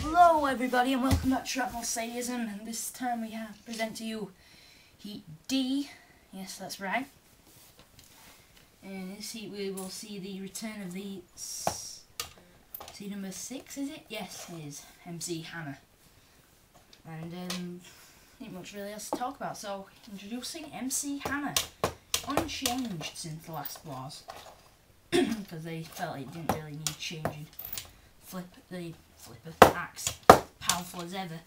Hello everybody and welcome back to Shrapnel Sadism and this time we have present to you Heat D. Yes, that's right. And this heat we will see the return of the see number six, is it? Yes, it is. MC Hammer. And um not much really else to talk about. So introducing MC Hammer. Unchanged since the last was. Because they felt it didn't really need changing. Flip the flipper axe powerful as ever.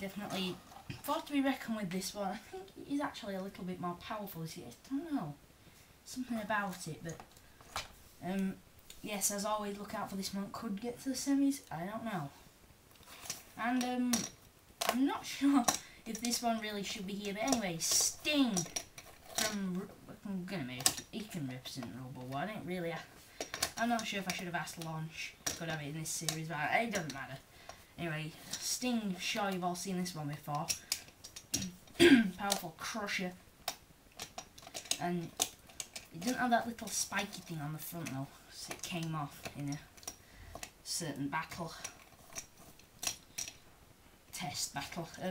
Definitely thought to be reckoned with this one. I think it is actually a little bit more powerful. Is it? I don't know. Something about it, but um, yes, as always, look out for this one. Could get to the semis. I don't know. And um, I'm not sure if this one really should be here. But anyway, Sting from. I'm gonna make. He can represent Robo One. It really. I'm not sure if I should have asked Launch. Could have it in this series, but it doesn't matter. Anyway, Sting, sure you've all seen this one before. Powerful Crusher. And it didn't have that little spiky thing on the front though, so it came off in a certain battle. Test battle. Um,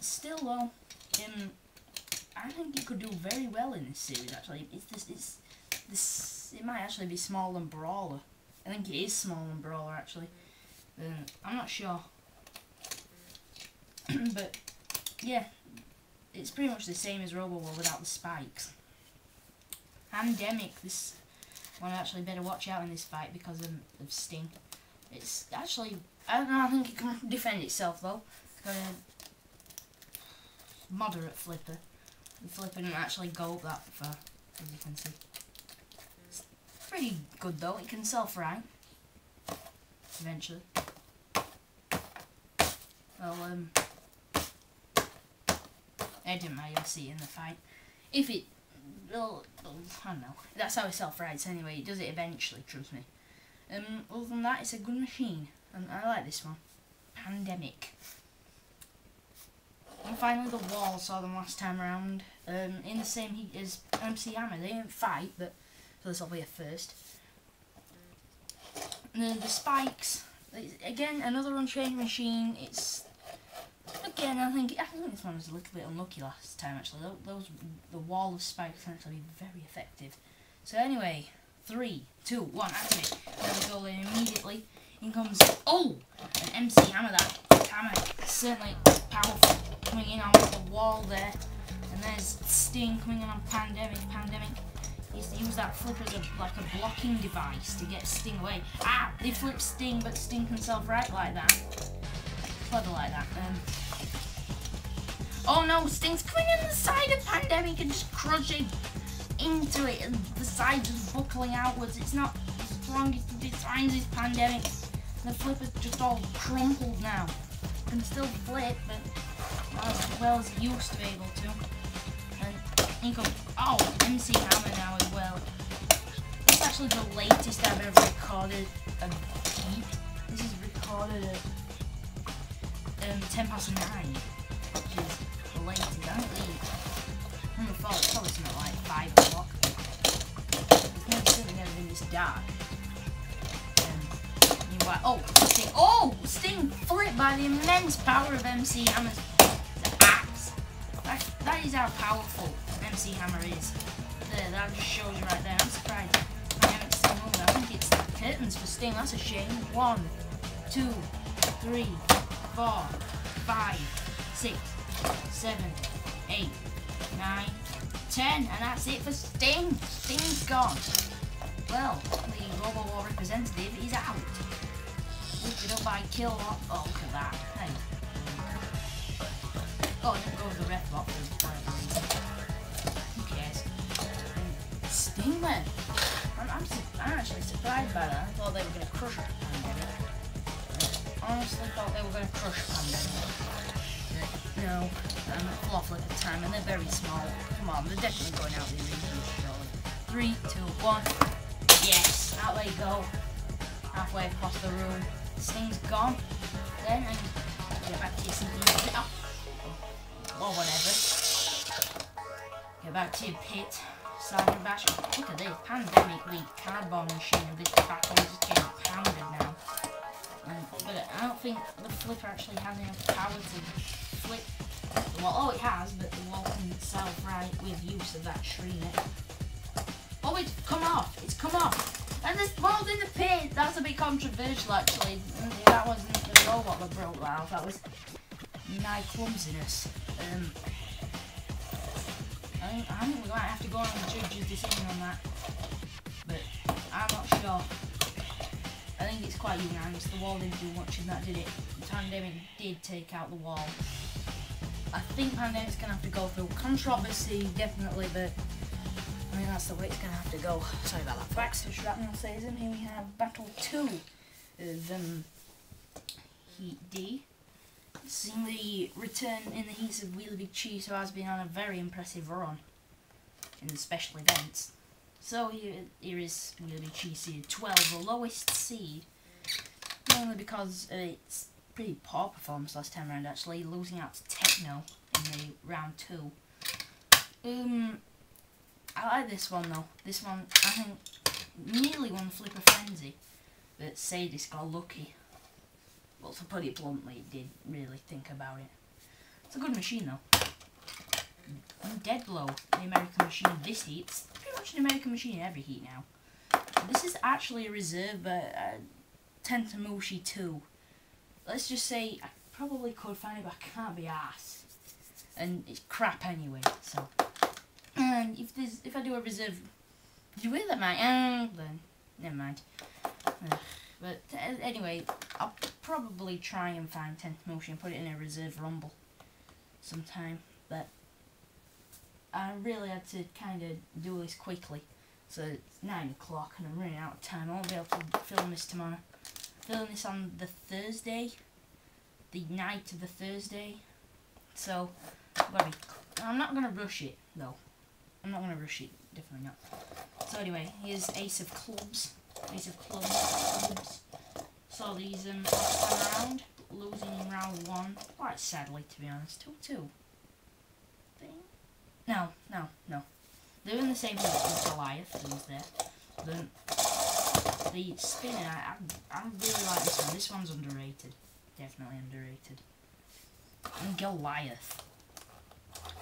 still though, um, I think it could do very well in this series actually. It's this, it's this, it might actually be smaller than Brawler. I think it is smaller than Brawler actually. Um, I'm not sure. but yeah, it's pretty much the same as RoboWar without the spikes. Pandemic, this one actually better watch out in this fight because of, of Sting. It's actually, I don't know, I think it can defend itself though. A moderate flipper. The flipper didn't actually go up that far, as you can see. It's pretty good though, it can self-right. Eventually. Well, um, it didn't matter, you'll see in the fight. If it, well, I don't know. That's how it self-rights anyway, it does it eventually, trust me. Um, other than that, it's a good machine, and I like this one. Pandemic. And finally, the wall saw them last time around, um, in the same heat as MC Hammer. They didn't fight, but, so this will be a first. And then the spikes, again, another unchained machine. It's again, I think I think this one was a little bit unlucky last time. Actually, those the wall of spikes can actually be very effective. So anyway, three, two, one, activate. There we go. Then immediately in comes oh an MC hammer. That hammer certainly powerful coming in on the wall there. And there's Sting coming in on Pandemic. Pandemic is to use that flip as a, like a blocking device to get Sting away. Ah! They flip Sting, but Sting can self-right like that. Clever like that. Um, oh no, Sting's coming in the side of Pandemic and just crushing into it, and the side just buckling outwards. It's not as strong as the designs as Pandemic. The flip is just all crumpled now. Can still flip, but as well as he used to be able to. And he goes, oh, MC Hammer now as well. This is actually the latest I've ever recorded a beat. This is recorded at um, 10 past 9, which is the latest. I don't leave. The phone, it's probably something like 5 o'clock. It's never, certainly never been this dark. Um, oh, Sting, oh, Sting flipped by the immense power of MC Hammer's. That, that is how powerful MC Hammer is. There, that just shows you right there. I'm surprised I haven't seen moving. I think it's curtains for Sting. That's a shame. One, two, three, four, five, six, seven, eight, nine, ten, and that's it for Sting. Sting's gone. Well, the Robo War representative is out. Lifted up by Killalot. Oh, look at that. Hey. Oh, it didn't go to the ref box. Who cares? And I'm, I'm, I'm actually surprised by that. I thought they were going to crush Pandemic. I honestly thought they were going to crush Pandemic. No, I'm at at the time, and they're very small. Come on, they're definitely going out the arena. surely. Three, two, one. Yes, out they go. Halfway across the room. Sting's gone. Then, and get back to. Oh. Or whatever. Get back to your pit. Sergeant Bash. Look at this. Pandemic League cardboard machine of this battle is getting pounded now. And, but I don't think the flipper actually has enough power to flip wall. Oh, it has, but the wall in itself, right, with use of that srimech. Oh, it's come off. It's come off. And this wall's in the pit. That's a bit controversial, actually. Mm, that wasn't the robot that broke that That was my clumsiness. Um, I think, I think we might have to go on the judge's decision on that. But I'm not sure. I think it's quite unanimous. The wall didn't do much in that, did it? The pandemic did take out the wall. I think Pandemic's going to have to go through controversy, definitely, but I mean, that's the way it's going to have to go. Sorry about that. Baxter Shrapnel says, and here we have Battle 2 of um, Heat D. Seeing the return in the heats of Wheely Big Cheese, who has been on a very impressive run in the special events. So here, here is Wheely Big Cheese seed 12, the lowest seed, mainly because it's pretty poor performance last time around actually, losing out to Techno in the round 2. Um, I like this one though. This one, I think, nearly won Flipper Frenzy, but Sadis got lucky. Well, to put it bluntly, did really think about it. It's a good machine though. And Dead Blow, the American machine this heat. It's pretty much an American machine in every heat now. This is actually a reserve, but uh, Tentoumushi 2. Let's just say I probably could find it, but I can't be asked. And it's crap anyway, so. And if there's, if I do a reserve, you will that uh, then never mind. Uh, but uh, anyway, I'll probably try and find 10th motion put it in a reserve rumble sometime. But I really had to kind of do this quickly. So it's 9 o'clock and I'm running out of time. I won't be able to film this tomorrow. Filming this on the Thursday, the night of the Thursday. So I'm not going to rush it though. I'm not going to rush it, definitely not. So anyway, here's Ace of Clubs. Ace are Clubs. clubs. So these um, around, losing in round one, quite sadly to be honest. 2-2. No, no, no. They're in the same position as Goliath, who's there. The, the spinner, I, I, really like this one. This one's underrated. Definitely underrated. And Goliath.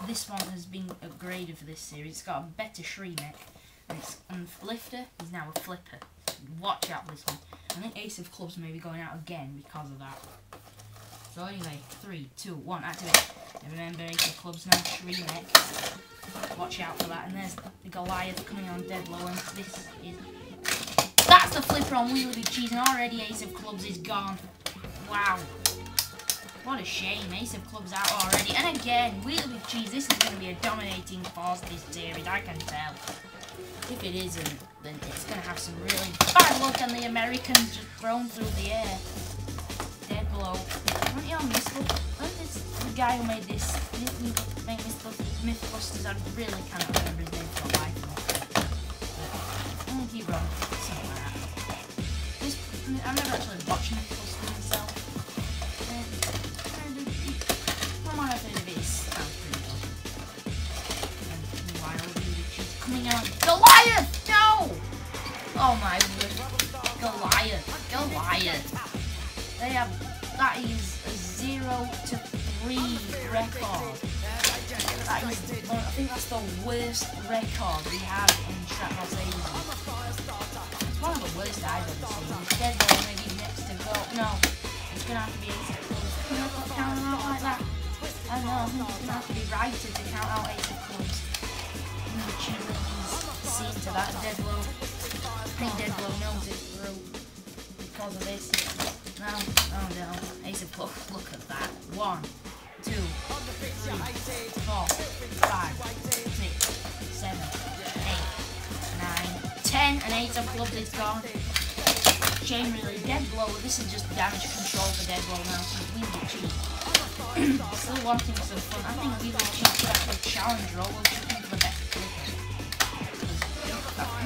This one has been upgraded for this series. It's got a better srimech. And, it's, and Lifter is now a Flipper. Watch out this one. I think Ace of Clubs may be going out again because of that. So anyway, three, two, one, activate. And remember, Ace of Clubs now, srimech. Watch out for that. And there's the Goliath coming on dead low. And this is... That's the Flipper on Wheely Cheese. And already Ace of Clubs is gone. Wow. What a shame. Ace of Clubs out already. And again, Wheely Big Cheese, this is going to be a dominating force this series, I can tell. If it isn't, then it's going to have some really bad luck and the Americans just thrown through the air. Dead blow. Aren't you on Mythbusters? this the guy who made this, make Mythbusters, I really cannot remember his name for life. But, mm, I'm going to keep rolling. Something. This, I've never actually watched Mythbusters. 3 record. That is, uh, I think that's the worst record we have in Shrapnel Sadism. It's one of the worst I've ever seen. Dead ball maybe next to go. No, it's to have to be Clubs. Can I count them out like that? I don't know, I it's to have to be righted to count out Ace of Clubs. Seen to that dead blow. I think dead blow knows it through because of this. No, oh no. Ace of Clubs, look at that. One, two, three, four, five, six, seven, eight, nine, ten, and Ace of Clubs is gone. Shame really. Dead blow, this is just damage control for dead blow now, so we will cheat. Still wanting some fun. I think we will cheat to actually challenge. We'll cheat for the best.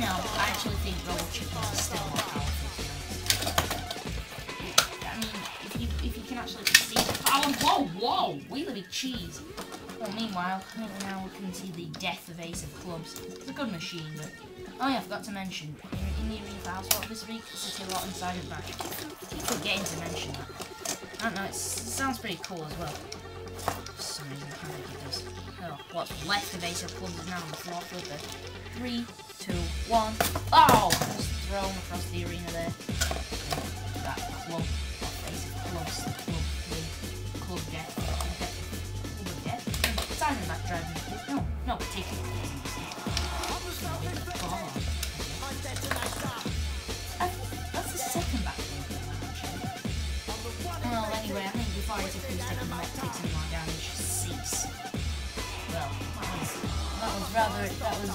No, I actually think roll chickens is still power. Whoa, whoa! Wheely big cheese. Oh meanwhile, now we can see the death of Ace of Clubs. It's a good machine, but... Oh yeah, I forgot to mention, in, in the arena House Swap this week, City Lot inside of Bash. keep forgetting to mention that. I don't know, it sounds pretty cool as well. It does. Oh, what's left of Ace of Clubs is now on the floor the three, two, one. Oh! Just thrown across the arena there. That club, Ace of Clubs, the club, the death? Simon back driving. No, no, particularly. That's the second back Well, anyway, I think before I taking my takes any more damage, cease. Well, that was that was rather that was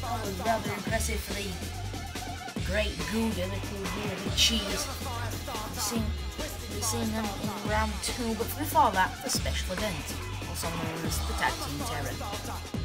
that was rather impressive for the great Gouda, the cool here, the cheese. Seen we've seen them in round two, but before that, the special event, also known as the Tag Team Terror.